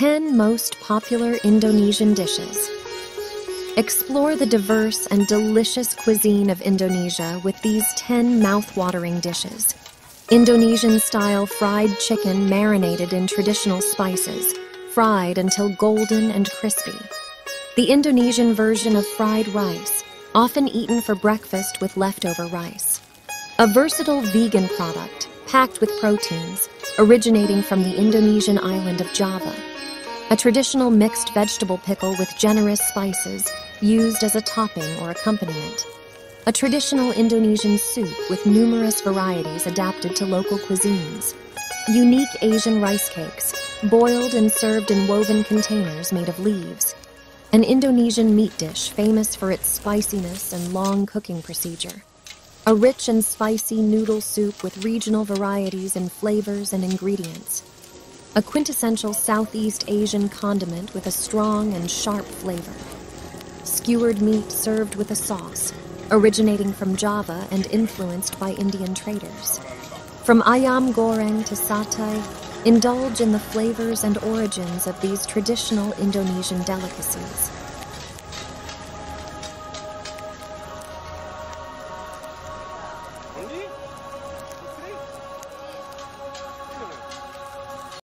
10 most popular Indonesian dishes. Explore the diverse and delicious cuisine of Indonesia with these 10 mouth-watering dishes. Indonesian style fried chicken marinated in traditional spices, fried until golden and crispy. The Indonesian version of fried rice, often eaten for breakfast with leftover rice. A versatile vegan product packed with proteins, originating from the Indonesian island of Java. A traditional mixed vegetable pickle with generous spices used as a topping or accompaniment. A traditional Indonesian soup with numerous varieties adapted to local cuisines. Unique Asian rice cakes, boiled and served in woven containers made of leaves. An Indonesian meat dish famous for its spiciness and long cooking procedure. A rich and spicy noodle soup with regional varieties in flavors and ingredients. A quintessential Southeast Asian condiment with a strong and sharp flavor. Skewered meat served with a sauce, originating from Java and influenced by Indian traders. From ayam goreng to satay, indulge in the flavors and origins of these traditional Indonesian delicacies.